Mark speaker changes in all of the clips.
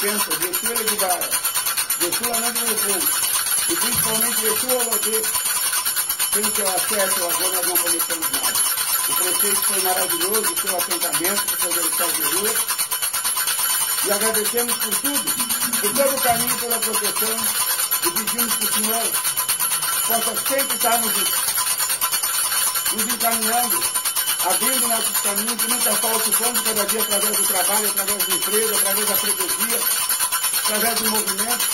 Speaker 1: de Escuela Mãe de Buricum, e principalmente Escuela Lodê, sem seu acesso, agora nós não começamos nada. O prefeito foi maravilhoso, o seu assentamento, o seu versão de rua. E agradecemos por tudo, por todo o caminho, pela proteção, e pedimos que o Senhor possa sempre estar nos, nos encaminhando, abrindo nossos caminhos, que nunca falte fundo cada dia através do trabalho, através do emprego, através da freguesia, através do movimento,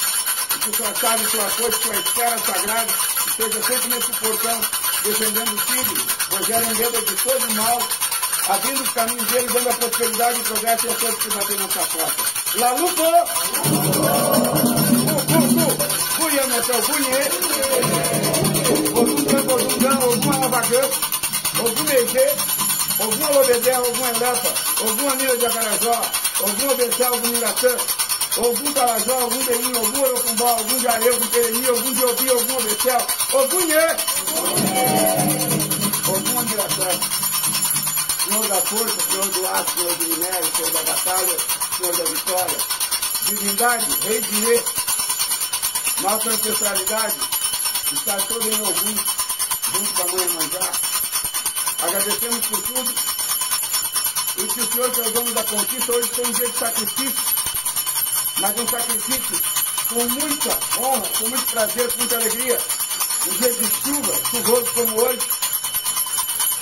Speaker 1: e que sua chave, sua força, sua esfera sagrada esteja sempre nesse portão, defendendo o filho, Rogério Andeda de todo o mal, abrindo os caminhos dele, dando a prosperidade e progresso a todos que batem nessa porta. La lupo! Cuia, metrô, cunhê! Ogum Canto, Ogum Gã, Ogum Alavagã, Ogum Megê, Ogum Alobedé, Ogum Elepa, Ogum Anila de Acarajó, Ogum Obecé, Ogum Miratã, Ogum Talajó, Ogum Benim, Ogum Orocumbó, Ogum Jareu, Ogum Tereni, Ogum Diobi, Ogum Obecel, Ogum Nhê, Ogum Amiração, Senhor da força, Senhor do aço, Senhor do minério, Senhor da batalha, Senhor da vitória, divindade, Rei de Nhê, nossa ancestralidade está toda em Ogum, junto com a mãe Manjá. Agradecemos por tudo e que o Senhor, que é o dono da conquista, hoje foi um dia de sacrifício mas um sacrifício com muita honra, com muito prazer, com muita alegria. Um dia de chuva, chuvoso como hoje,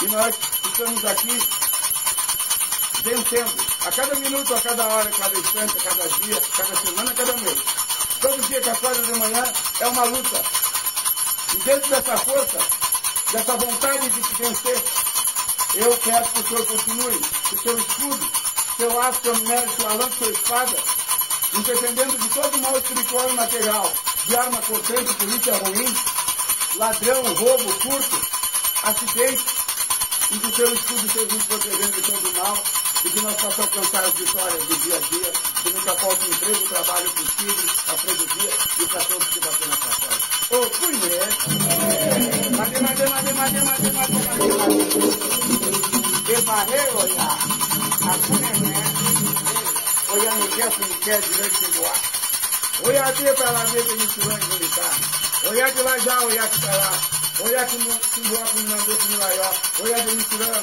Speaker 1: e nós estamos aqui vencendo a cada minuto, a cada hora, a cada instante, a cada dia, a cada semana, a cada mês. Todo dia que acorda de manhã é uma luta. E dentro dessa força, dessa vontade de vencer, eu peço que o Senhor continue, o seu escudo, seu aço, seu minério, sua lâmpada, sua espada, nos de todo mal espiritual e material, de arma cortante, polícia ruim, ladrão, roubo, furto, acidente, e que o seu escudo esteja nos protegendo de todo mal, e que nós possamos alcançar as vitórias do dia a dia, que nunca falte emprego, trabalho os filhos, a freguesia e para todos que batem nessa porta. Ô, cunhê! Mate, mate, mate, mate, mate, mate, mate, mate. E barrei olhar, a cunhê, oya nìkẹ́ fún ìkẹ́ ìdílé ti wá. Oya tí ètò àlàyé ti ní ìṣúná ìgbòlìkà. Oya tí wá já oya ti tara. Oya tí mo ti wá fún mi náà tó fún mi láyọ̀. Oya tí ní ìṣúná.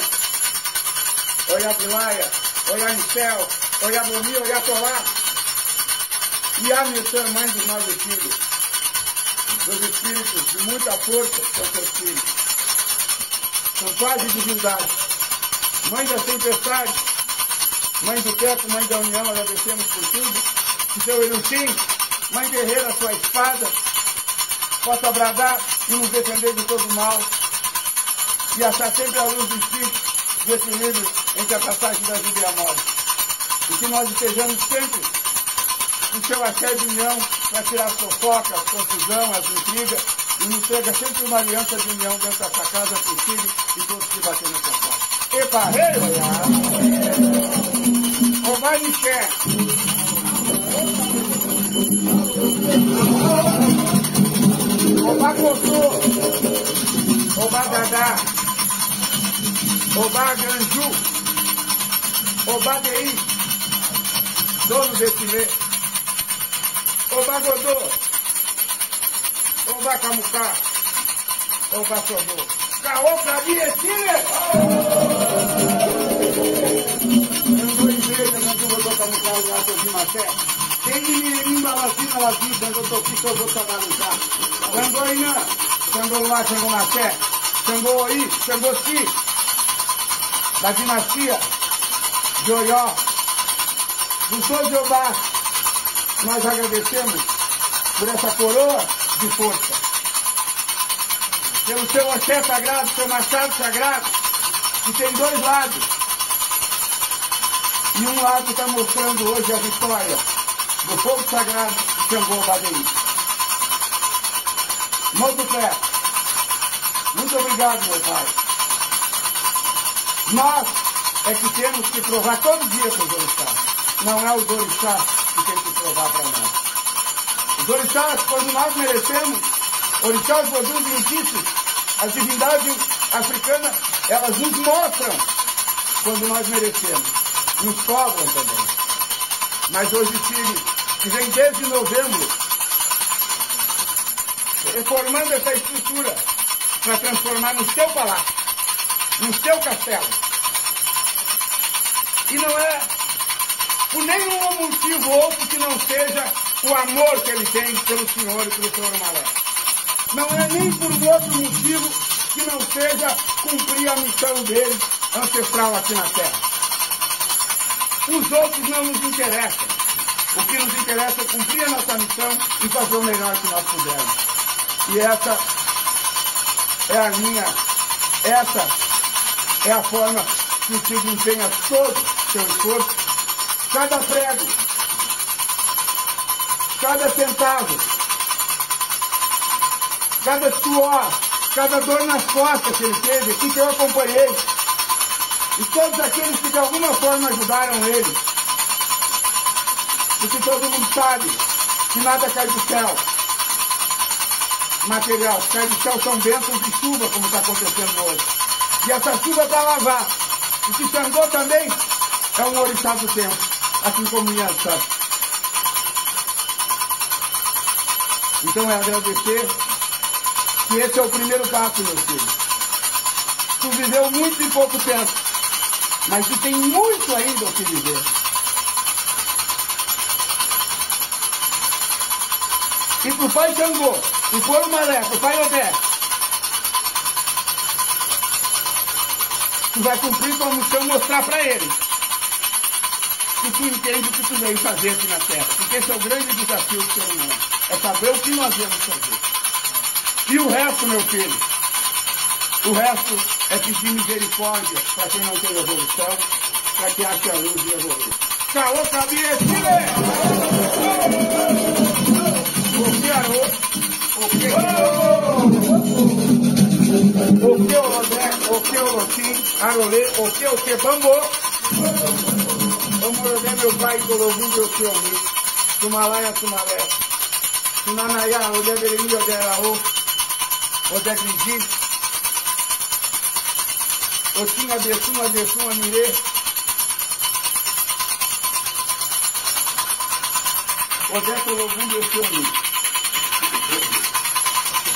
Speaker 1: Oya tí láyà. Oya ní céu. Oya bomi, oya tolá. E a missão mãe dos nossos filhos. Dos espíritos de muita força para seus filhos. São quase divindade. Mãe das tempestades. Mãe do teto, mãe da união, agradecemos por tudo. Seu Elutim, mãe guerreira, sua espada, possa bradar e nos defender de todo mal. E achar sempre a luz do Espírito desse livro entre a passagem da vida e a morte. E que nós estejamos sempre com seu axé de união para tirar as fofocas, a confusão, as intrigas, e nos pega sempre uma aliança de união dentro dessa casa filhos e todos que batem nessa porta. Epa, rei, olhar! Oba Miché. Oba Cotô. Oba Dadá. Oba Ganju. Oba Dei. Dono desse mês. Oba Godô. Oba Camucá. Oba Sodô. Caô pra mim, Etile! Tem menininho balazinho, balazinho, quando eu tô aqui, que eu vou trabalhar. Xangô Inã, Xangô lá, Xangô Maté, Xangô Oi, Xangô Si, da dinastia de Oió, do Sou Jeová, nós agradecemos por essa coroa de força. Pelo seu axé sagrado, seu machado sagrado, que tem dois lados. E um lado está mostrando hoje a vitória do fogo sagrado de Xangô Badeí. Mão do pé. Muito obrigado, meu pai. Nós é que temos que provar todo dia para os orixás. Não é os orixás que tem que provar para nós. Os orixás, quando nós merecemos, orixás, Vodus e Intices, as divindades africanas, elas nos mostram quando nós merecemos. Nos cobram também. Mas hoje, filho, que vem desde novembro, reformando essa estrutura para transformar no seu palácio, no seu castelo. E não é por nenhum motivo outro que não seja o amor que ele tem pelo Senhor e pelo Senhor Malé. Não é nem por outro motivo que não seja cumprir a missão dele ancestral aqui na Terra. Os outros não nos interessam. O que nos interessa é cumprir a nossa missão e fazer o melhor que nós pudermos. E essa é a minha, essa é a forma que o Tigre empenha todo o seu esforço, cada prego, cada centavo, cada suor, cada dor nas costas que ele teve, que eu acompanhei, e todos aqueles que de alguma forma ajudaram ele, porque todo mundo sabe que nada cai do céu. Material, cai do céu são bênçãos de chuva, como está acontecendo hoje. E essa chuva para lavar. E que Xangô também é um orixá do tempo, assim como Yansan. Então é agradecer que esse é o primeiro passo, meu filho. Tu viveu muito em pouco tempo, mas tu tem muito ainda o que viver. E pro pai Xangô, e o Malé, pro pai Odé, tu vai cumprir tua missão mostrar para ele que tu entende o que tu veio fazer aqui na Terra. Porque esse é o grande desafio do ser humano. É saber o que nós viemos fazer. E o resto, meu filho, o resto é pedir misericórdia para quem não tem evolução, para que ache a luz e evolua. Caô, cabia, O que arou? O que O que o rodé? Que o rotim? Arolê? O que o que bambô? Vamos rodé meu pai, Colobu, meu filme. Sumalaia, Sumalé. Sunanaya, Odé Beremi, Odé Arô. Odé Grigi. Otim, Abessum, Abessum, Amirê. Odé Colobu, meu filme.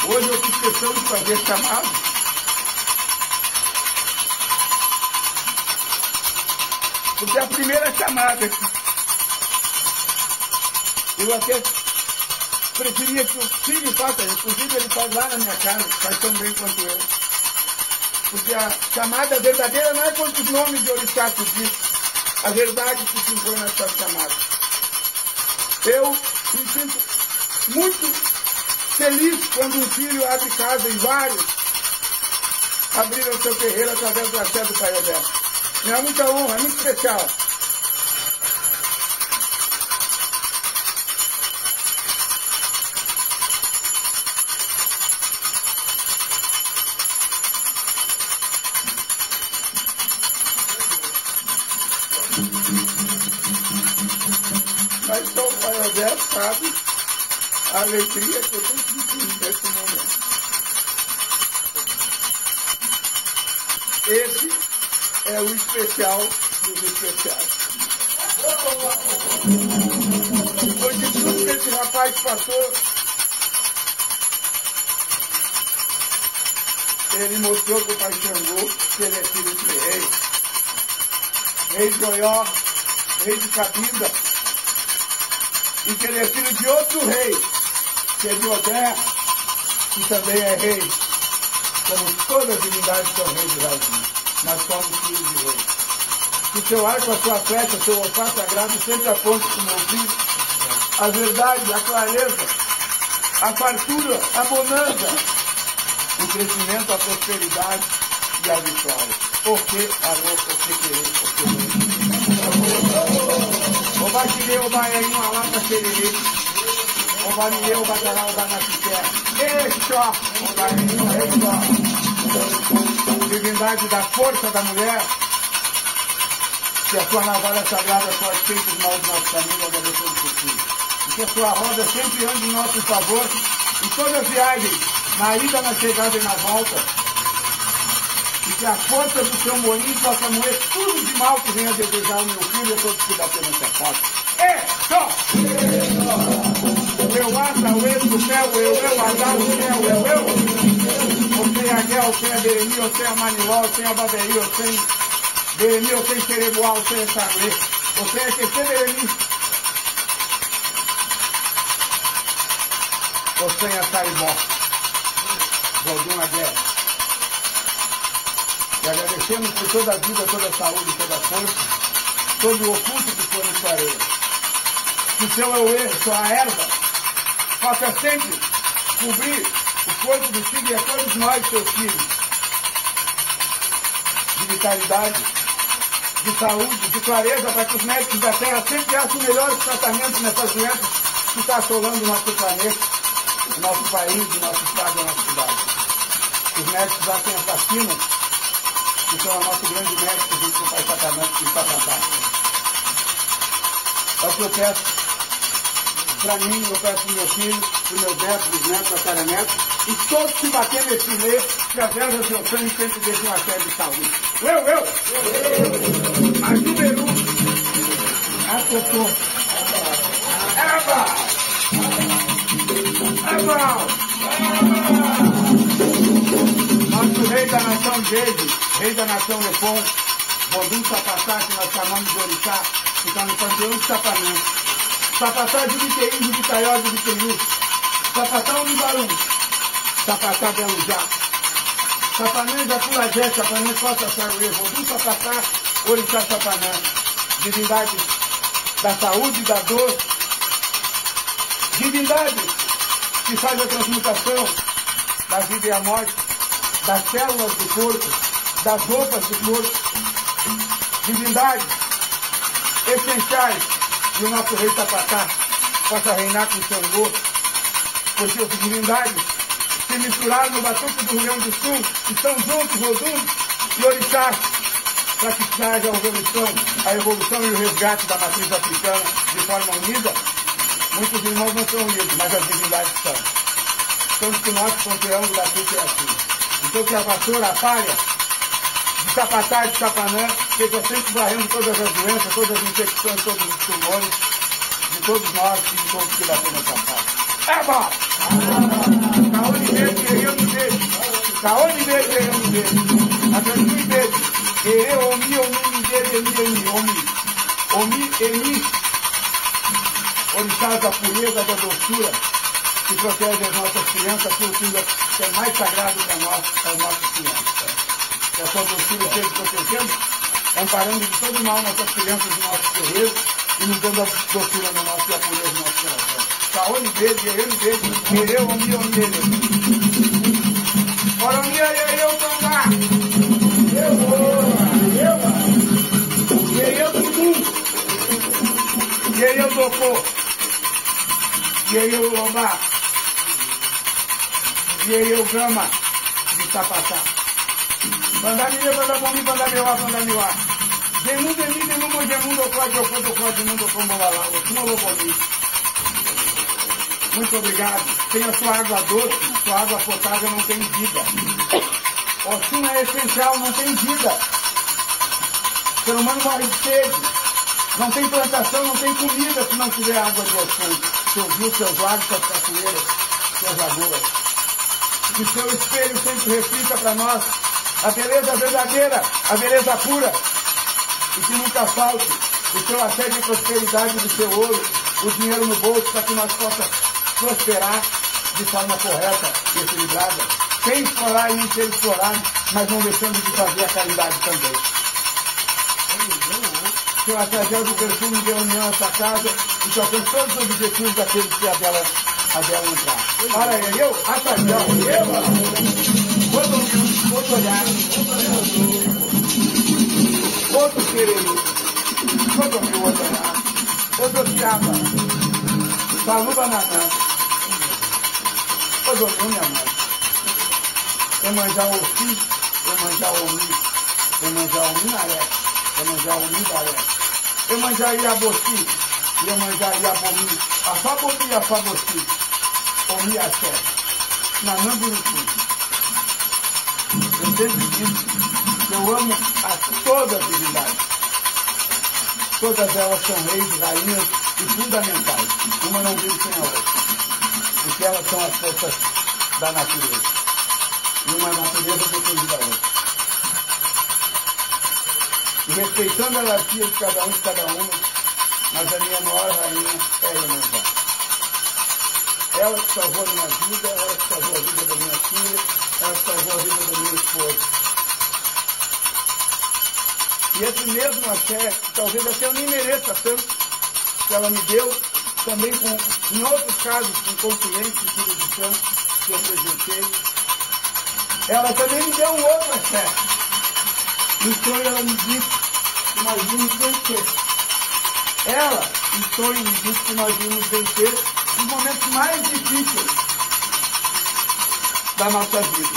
Speaker 1: Hoje eu fiz questão de fazer chamado. Porque é a primeira chamada. Eu até preferia que o filho faça, inclusive ele faz lá na minha casa, faz tão bem quanto eu. Porque a chamada verdadeira não é quantos nomes de orixá tu diz, a verdade que se impõe nessa chamada. Eu me sinto muito feliz quando um filho abre casa em vários abriram seu terreiro através do axé do Pai Roberto. É muita honra, é muito especial. Alegria que eu estou sentindo nesse momento. Esse é o especial dos especiais. Depois de tudo que esse rapaz passou, ele mostrou para o Pai Xangô que ele é filho de rei. Rei de Oió, rei de Cabinda, e que ele é filho de outro rei, que é de Odé, que também é rei, como todas as divindades são reis do Brasil nós somos filhos de rei. Que seu arco, a sua flecha, seu olfato sagrado sempre aponte para o meu filho a verdade, a clareza, a fartura, a bonança, o crescimento, a prosperidade e a vitória. O que, alô, o que querer, o que querer. O batirê, o baianinho, a lata sererê. O banilê, o batará, o banatité. Eixó, o. Divindade da força da mulher, que a sua navalha sagrada fortifique os maus dos nossos caminhos, agradecendo por ti. E que a sua roda sempre ande em nosso favor, em todas as viagens, na ida, na chegada e na volta. E que a força do seu moinho possa moer tudo de mal que venha desejar o meu filho e todos que bater nessa porta. É só! Eu ata, o ex, o céu, eu, eu, azar, o céu, eu, eu. Você é a Guel, você é Beremi, você é a Maniló, você é a Baberi, você é Beremi, você é Cerebual, você é Sagrê. Você é que Beremi. Você é Saibó. Valduna Guerra. E agradecemos por toda a vida, toda a saúde, toda a força, todo o oculto que foi nos farei. Que o seu euê, sua erva, faça sempre cobrir o corpo do filho e a todos nós, seus filhos, de vitalidade, de saúde, de clareza, para que os médicos da Terra sempre achem melhores tratamentos nessas doenças que está assolando o nosso planeta, o nosso país, o nosso estado a nossa cidade. Os médicos achem as vacinas, que são o nosso grande médico junto com o Pai Satanás que está fantástico. É o que eu peço para mim, eu peço para meu filho, para meu neto, bisneto, tataraneto, e todos que bater nesse lei, que as ervas do sangue sempre deixem uma série de saúde. Eu, eu! A número a cocô. Eva! Eva! Nosso rei da nação Jade, rei da nação Lepon, Bodum Sapatá, que nós chamamos de Orixá, que está no panteão de Sapanã. Sapatá de Viteim, de Vitaió, de Viteiú. Sapatá Unibarum. Sapatá Belujá. Sapanã Jacurajé, Sapanã Costa Saruê, Vodum Sapatá, Orixá Sapanã. Divindade da saúde da dor. Divindade que faz a transmutação da vida e a morte, das células do corpo, das roupas do corpo. Divindades essenciais e o nosso rei Tapatá possa reinar com Xangô, porque as divindades se misturaram no batuque do Rio Grande do Sul, estão juntos, Rodum e Orixás, para que haja a evolução, a evolução e o resgate da matriz africana de forma unida. Muitos irmãos não são unidos, mas as divindades são. Tanto que nós consideramos daqui que é assim. Então que a vassoura, a palha, e de Sapanã, esteja sempre varrendo todas as doenças, todas as infecções, todos os tumores de todos nós e de todos que batem nessa face. É bom! Saúde mesmo, guerreiro dele. Saúde mesmo, guerreiro dele. Abençoe dele. Guerreiro, omi, omi, dele, emi, emi, omi. Omi, emi. Orixás da pureza, da doçura, que protege as nossas crianças, aquilo que é mais sagrado para nós, para as nossas crianças. Que a sua doçura esteja protegendo amparando de todo mal nossas crianças e nossos guerreiros e nos dando a doçura no nosso e a pureza no nosso coração. Saúde dele, guerreiro dele, quereu, omia, dele. Ora, omia, eu, tambá. Eu vou, eu, guerreiro tudo. Guerreiro docô. Guerreiro lobá. Guerreiro gama de sapatá. Bandamia, bandamia, bandamia, bandamia. Demu demi demu mo demu do kwa do kwa do kwa demu do kwa molala. Muito obrigado. Tem a sua água doce, sua água potável não tem vida. Oxum é essencial, não tem vida. O ser humano morre de sede. Não tem plantação, não tem comida se não tiver água de Oxum. Seus rios, seus lagos, suas cachoeiras, suas lagoas. Que seu espelho sempre reflita para nós a beleza verdadeira, a beleza pura, e que nunca falte o seu assédio e prosperidade do seu ouro, o dinheiro no bolso, para que nós possamos prosperar de forma correta e equilibrada, sem explorar e nem ser explorado, mas não deixando de fazer a caridade também. Que o através do perfume de união a essa casa e que alcance todos os objetivos daqueles que a dela, a dela entrar. Ora, eu, através, eu, outro, outro olhar, outro olhar outro querido, outro meu outro outro chapa, salu banana, outro minha mãe. Emanjá Ofi, Emanjá Omi, Emanjá Ominaré, Emanjá Omibaré, Emanjá Iaboci, Emanjá Iabomi, Afabomi Afaboci, Omi Axé, Nanamburucu. Eu sempre disse que eu amo a toda a divindade. Todas elas são reis, rainhas e fundamentais. Uma não vive sem a outra. Porque elas são as forças da natureza e uma natureza depende da outra. E respeitando a hierarquia de cada um de cada uma, mas a minha maior rainha é Iemanjá. Ela que salvou a minha vida, ela que salvou a vida da minha filha, ela salvou a vida da minha esposa. E esse mesmo axé, talvez até eu nem mereça tanto, que ela me deu, também com, em outros casos, com consciência e jurisdição, que eu presenciei, ela também me deu um outro axé. No sonho ela me disse que nós íamos vencer. Ela, no sonho, me disse que nós íamos vencer os momentos mais difíceis da nossa vida.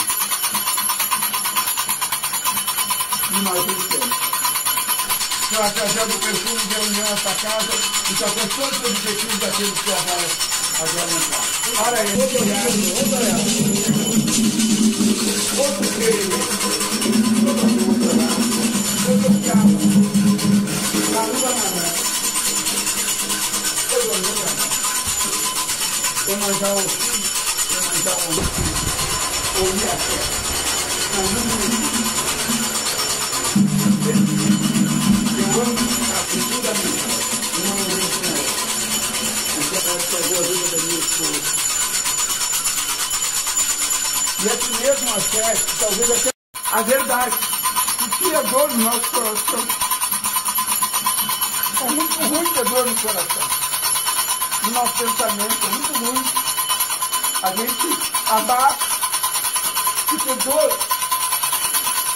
Speaker 1: E nós vencemos. Senhor, trazendo o perfume de união essa casa e trazendo todos os objetivos daquilo que agora, agora entrar. Olha aí, outro olhar, outro olhar. Outro querido, outra outra, outro carro, caramba nada. Eu vou lembrar. Eu mandar o ou minha fé. Não, não me Eu amo a cultura da minha, não me lembro com ela. Porque ela pegou a vida da minha esposa. E esse mesmo aspecto, talvez até a verdade, que tira dor no nosso coração. É muito ruim ter dor no coração. No nosso pensamento, é muito ruim. A gente abate, dor,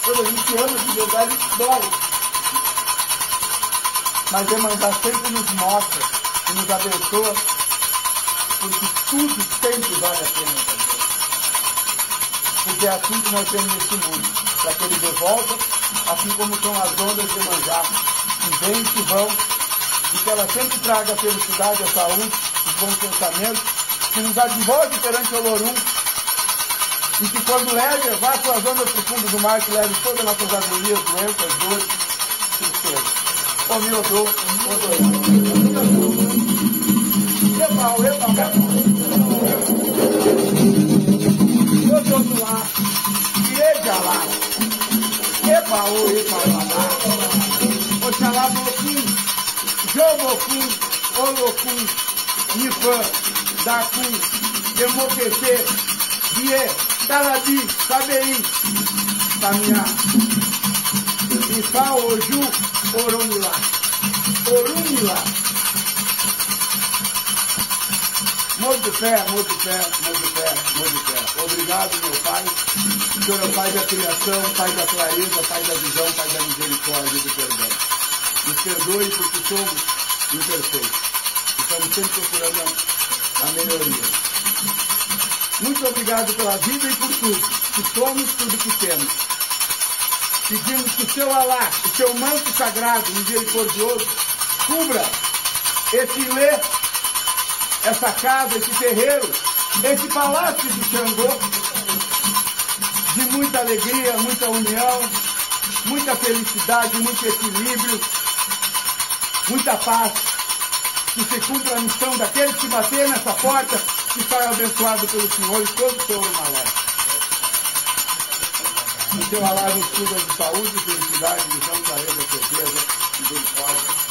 Speaker 1: quando a gente ama de verdade, dói. Mas a Irmandade sempre nos mostra e nos abençoa, porque tudo sempre vale a pena. Porque é assim que nós temos neste mundo, para que ele devolva, assim como são as ondas de manjar, que vêm e que vão, e que ela sempre traga a felicidade, a saúde, os bons pensamentos, que nos advogue perante o Olorum, e que quando leve, vá ondas para o fundo do mar, que leve todas as nossas agonias, doenças, dores, tristezas. Ô meu Deus, ô Deus. Epau, epau, epau. Outro outro lá. Igreja lá. Epau, epau, lá. Oxalá, Moquim. Jomoquim, Oloquim, Nifã, Dacum, Demoquetê, Vie, Talabi, Tabeí, Tamiá. Ifá, Oju, Orumilá. Orumilá. Amor de fé, amor de fé, amor de fé, amor de fé. Obrigado, meu Pai. Senhor é o Pai da criação, Pai da clareza, Pai da visão, Pai da misericórdia e do perdão. Nos perdoe porque somos imperfeitos. Estamos sempre procurando a melhoria. Muito obrigado pela vida e por tudo, que somos tudo que temos. Pedimos que o seu Alá, o seu manto sagrado, misericordioso, cubra esse lê, essa casa, esse terreiro, esse palácio de Xangô, de muita alegria, muita união, muita felicidade, muito equilíbrio, muita paz. Que se cumpra a missão daqueles que bater nessa porta, que saia abençoado pelo Senhor e todo o seu malé. O seu nos cuida de saúde, felicidade, visão, clareza, certeza, misericórdia.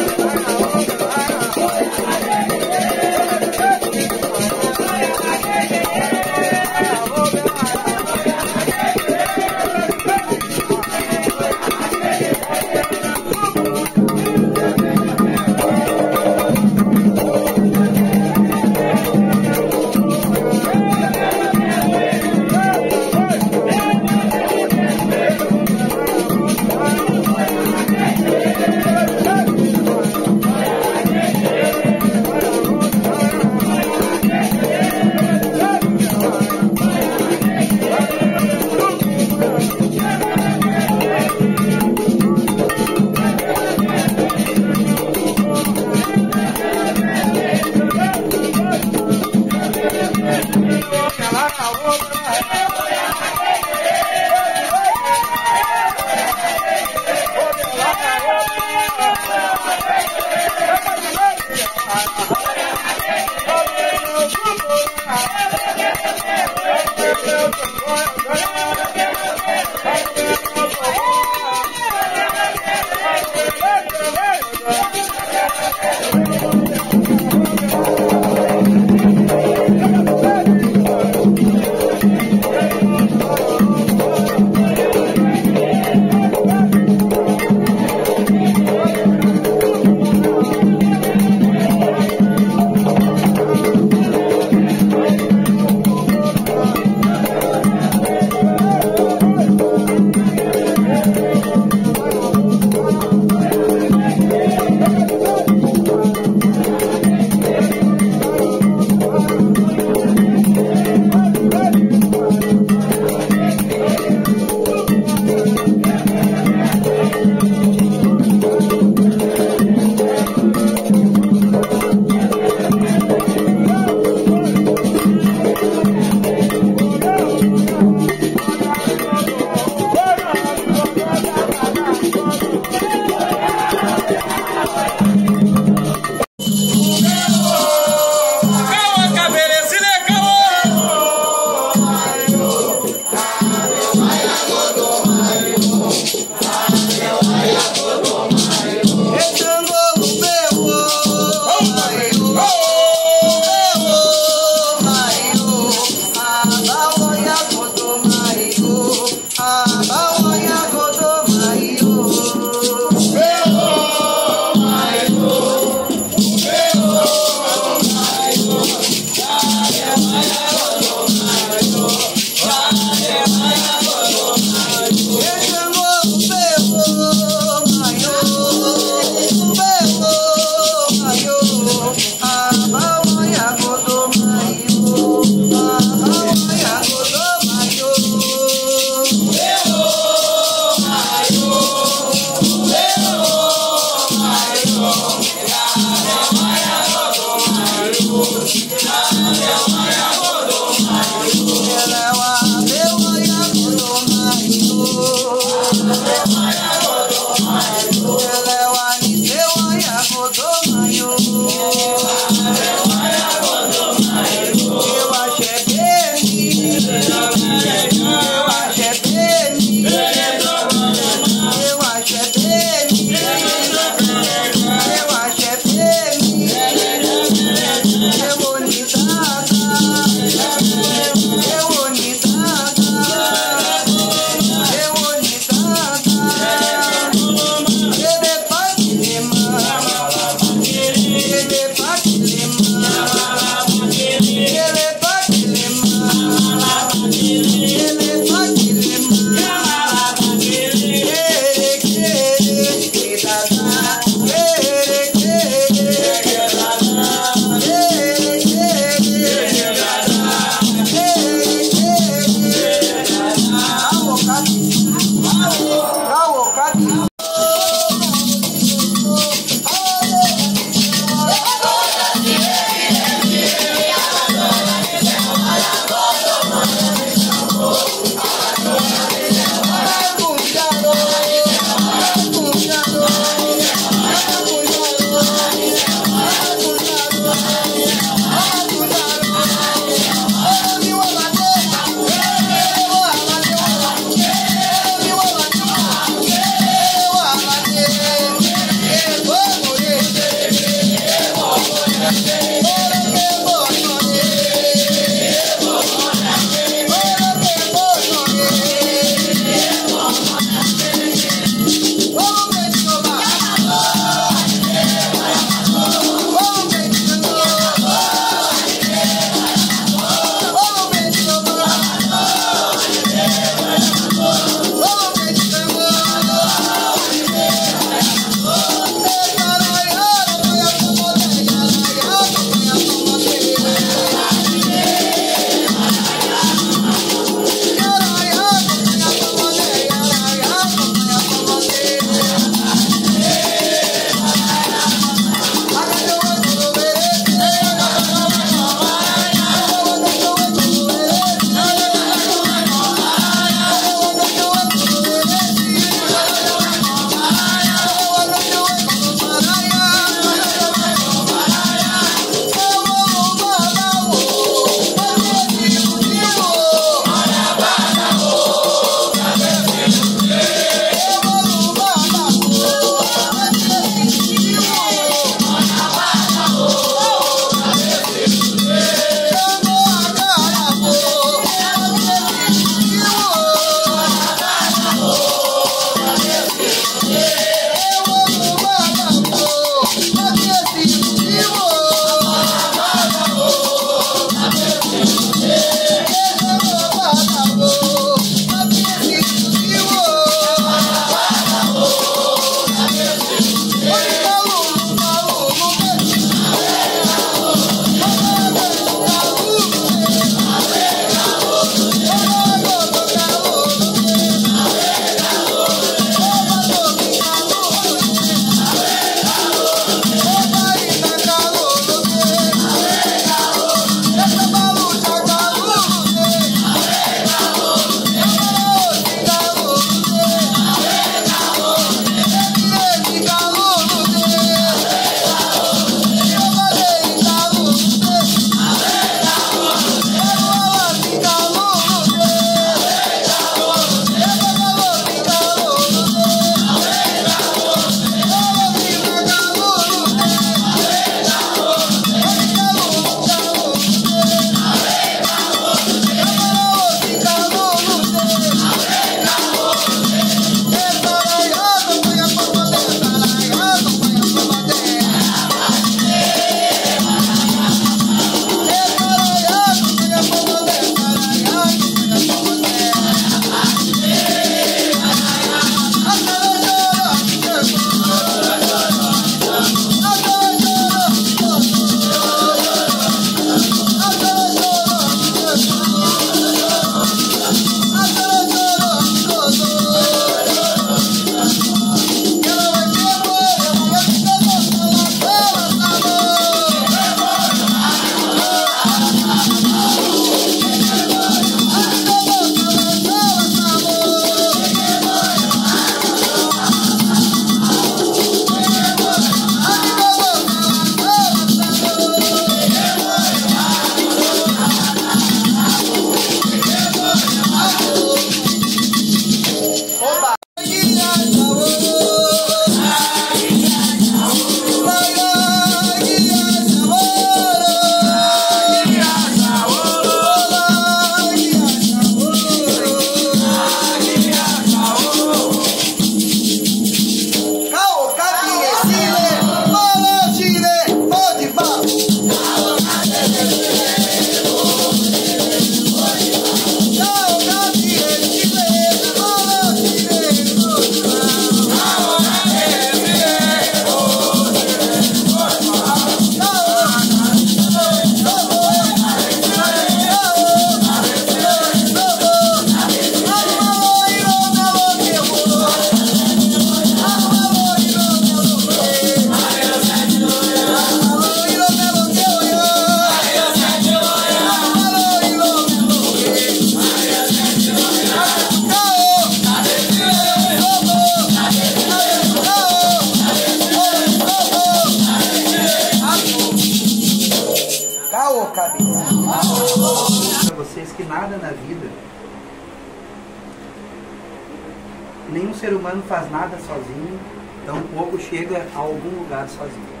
Speaker 1: Nenhum ser humano faz nada sozinho, tampouco chega a algum lugar sozinho.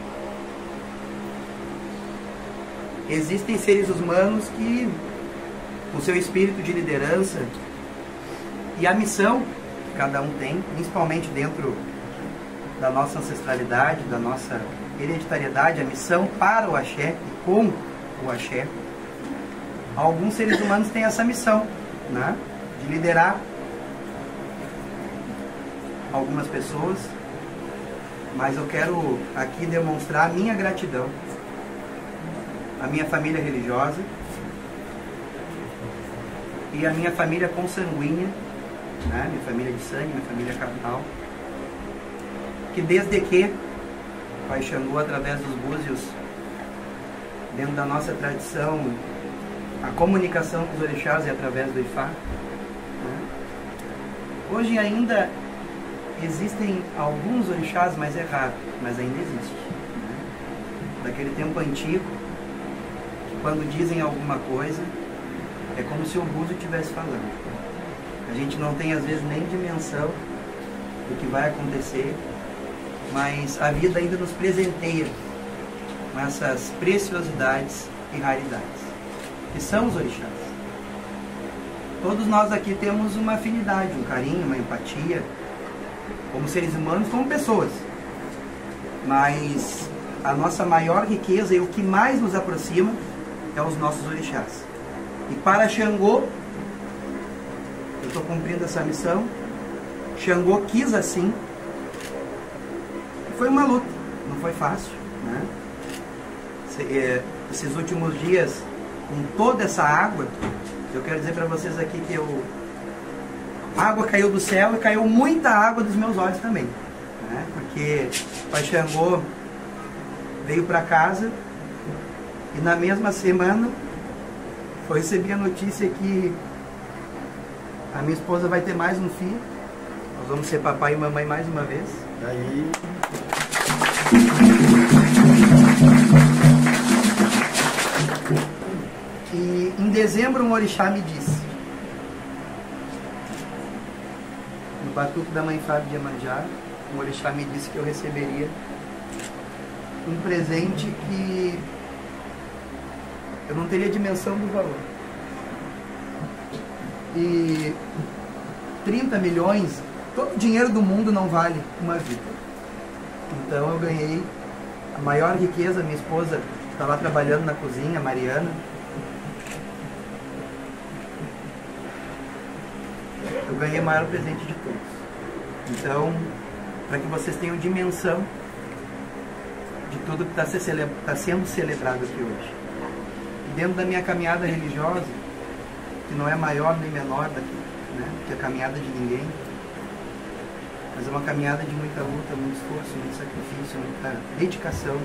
Speaker 1: Existem seres humanos que, com seu espírito de liderança e a missão que cada um tem, principalmente dentro da nossa ancestralidade, da nossa hereditariedade, a missão para o axé e com o axé, alguns seres humanos têm essa missão, né? De liderar algumas pessoas, mas eu quero aqui demonstrar a minha gratidão à minha família religiosa e a minha família consanguínea, né? minha família de sangue, minha família capital, que desde que Pai Xangô, através dos búzios, dentro da nossa tradição, a comunicação com os orixás é através do Ifá. Né? Hoje ainda existem alguns orixás, mas é raro, mas ainda existe. Né? Daquele tempo antigo, quando dizem alguma coisa, é como se o búzio estivesse falando. A gente não tem às vezes nem dimensão do que vai acontecer, mas a vida ainda nos presenteia com essas preciosidades e raridades, que são os orixás. Todos nós aqui temos uma afinidade, um carinho, uma empatia, como seres humanos, como pessoas. Mas a nossa maior riqueza e o que mais nos aproxima é os nossos orixás. E para Xangô, eu estou cumprindo essa missão. Xangô quis assim. Foi uma luta, não foi fácil. Né? É, esses últimos dias, com toda essa água, eu quero dizer para vocês aqui que eu, água caiu do céu e caiu muita água dos meus olhos também. Né? Porque o Pai Xangô veio para casa e na mesma semana eu recebi a notícia que a minha esposa vai ter mais um filho. Nós vamos ser papai e mamãe mais uma vez.
Speaker 2: Aí.
Speaker 1: E em dezembro um orixá me disse, no batuque da mãe Fábio de Amanjá, um orixá me disse que eu receberia um presente que eu não teria dimensão do valor. E 30 milhões, todo o dinheiro do mundo não vale uma vida. Então eu ganhei a maior riqueza, minha esposa está lá trabalhando na cozinha, Mariana. Eu ganhei o maior presente de todos. Então, para que vocês tenham dimensão de tudo que está tá sendo celebrado aqui hoje dentro da minha caminhada religiosa, que não é maior nem menor daqui, né, que a caminhada de ninguém, mas é uma caminhada de muita luta, muito esforço, muito sacrifício, muita dedicação,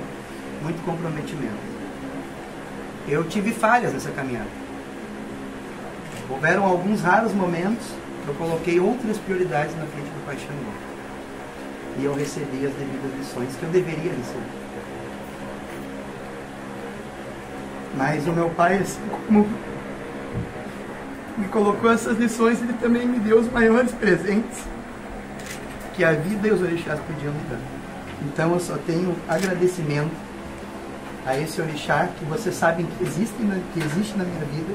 Speaker 1: muito comprometimento. Eu tive falhas nessa caminhada. Houveram alguns raros momentos eu coloquei outras prioridades na frente do Paixão E eu recebi as devidas lições que eu deveria receber. Mas o meu pai, assim como me colocou essas lições, ele também me deu os maiores presentes que a vida e os orixás podiam me dar. Então eu só tenho agradecimento a esse orixá que vocês sabem que existe, que existe na minha vida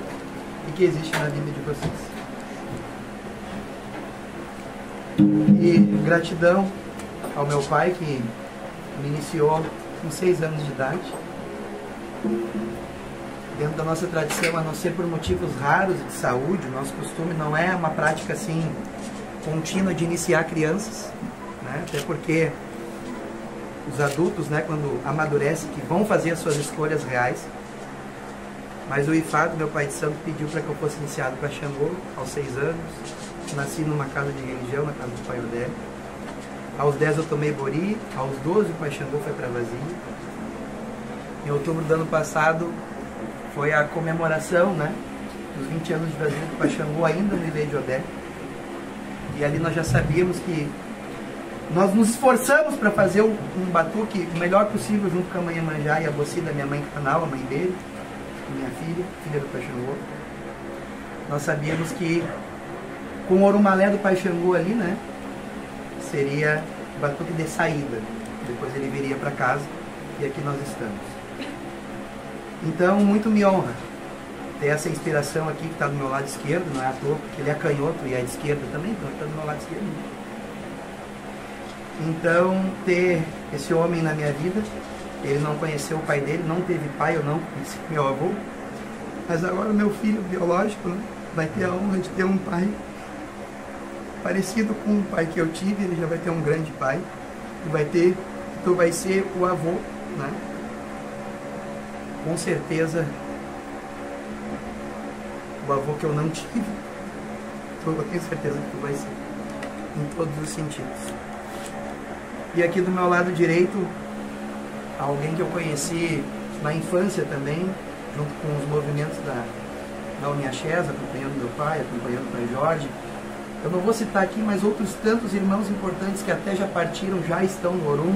Speaker 1: e que existe na vida de vocês. E gratidão ao meu pai que me iniciou com seis anos de idade dentro da nossa tradição, a não ser por motivos raros de saúde, o nosso costume não é uma prática assim contínua de iniciar crianças, né? até porque os adultos, né, quando amadurecem, que vão fazer as suas escolhas reais. Mas o IFAD, meu pai de santo, pediu para que eu fosse iniciado para Xangô aos seis anos. Nasci numa casa de religião, na casa do pai Odé. Aos 10 eu tomei Bori, aos 12 o pai Xangô foi para Vazia. Em outubro do ano passado, foi a comemoração né, dos 20 anos de Brasil do Paxangô, ainda no Ilê de Odé. E ali nós já sabíamos que nós nos esforçamos para fazer um batuque o melhor possível junto com a mãe Manjá e a Bossi da minha mãe Canal, a mãe dele, minha filha, filha do Paxangô. nós sabíamos que com o Orumalé do Pai Xangô ali, né? Seria o batuque de saída. Depois ele viria para casa e aqui nós estamos. Então, muito me honra ter essa inspiração aqui que está do meu lado esquerdo, não é à toa, porque ele é canhoto e é de esquerda também, então está do meu lado esquerdo. Então, ter esse homem na minha vida, ele não conheceu o pai dele, não teve pai, eu não conheci meu avô, mas agora meu filho biológico né, vai ter a honra de ter um pai parecido com o pai que eu tive, ele já vai ter um grande pai, e vai ter, tu vai ser o avô, né? Com certeza, o avô que eu não tive, eu tenho certeza que tu vai ser, em todos os sentidos. E aqui do meu lado direito, alguém que eu conheci na infância também, junto com os movimentos da, da Uniachés, acompanhando meu pai, acompanhando o pai Jorge. Eu não vou citar aqui, mas outros tantos irmãos importantes que até já partiram, já estão no Orum.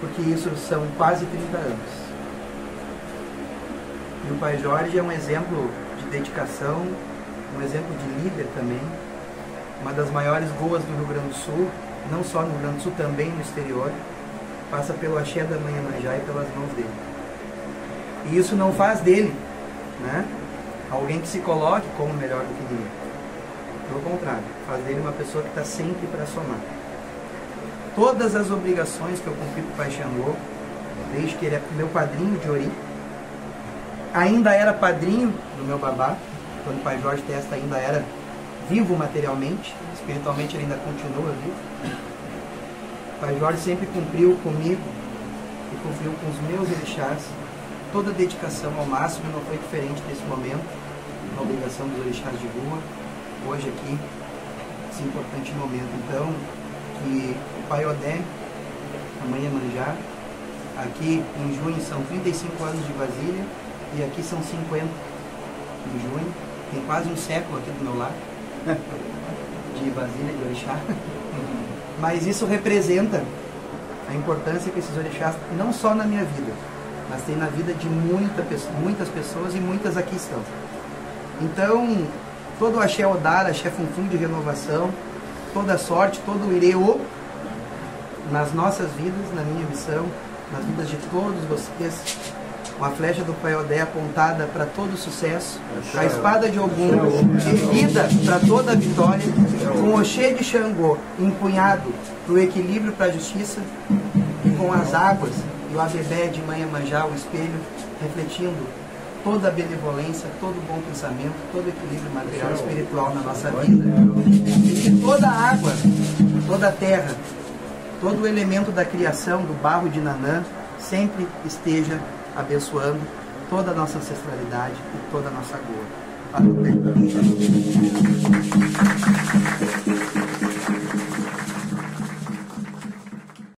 Speaker 1: Porque isso são quase 30 anos. E o pai Jorge é um exemplo de dedicação, um exemplo de líder também, uma das maiores ruas do Rio Grande do Sul, não só no Rio Grande do Sul, também no exterior, passa pelo axé da manhã manjá e pelas mãos dele. E isso não faz dele né, alguém que se coloque como melhor do que ninguém. Pelo contrário, faz dele uma pessoa que está sempre para somar. Todas as obrigações que eu cumpri com o Pai Xangô, desde que ele é meu padrinho de Ori, ainda era padrinho do meu babá, quando o Pai Jorge Testa ainda era vivo materialmente, espiritualmente ele ainda continua vivo. O Pai Jorge sempre cumpriu comigo e cumpriu com os meus orixás toda a dedicação ao máximo, não foi diferente nesse momento, na obrigação dos orixás de rua, hoje aqui, esse importante momento. Então, que o Pai Odé, a Mãe Manjá, aqui em junho são 35 anos de Basília e aqui são 50 de junho, tem quase um século aqui do meu lado de Basília, de Orixá. Mas isso representa a importância que esses orixás, não só na minha vida, mas tem na vida de muita, muitas pessoas e muitas aqui estão. Então, todo o axé Odara, axé Funfum de renovação, toda sorte, todo o ireu nas nossas vidas, na minha missão, nas vidas de todos vocês, uma flecha do Pai Odé apontada para todo o sucesso, a espada de Ogum erguida para toda a vitória, com o Oxê de Xangô empunhado para o equilíbrio para a justiça, e com as águas e o abebé de Manhã Manjá, o espelho, refletindo toda a benevolência, todo o bom pensamento, todo o equilíbrio material e espiritual na nossa vida. E que toda a água, toda a terra, todo o elemento da criação, do barro de Nanã, sempre esteja abençoando toda a nossa ancestralidade e toda a nossa goa. O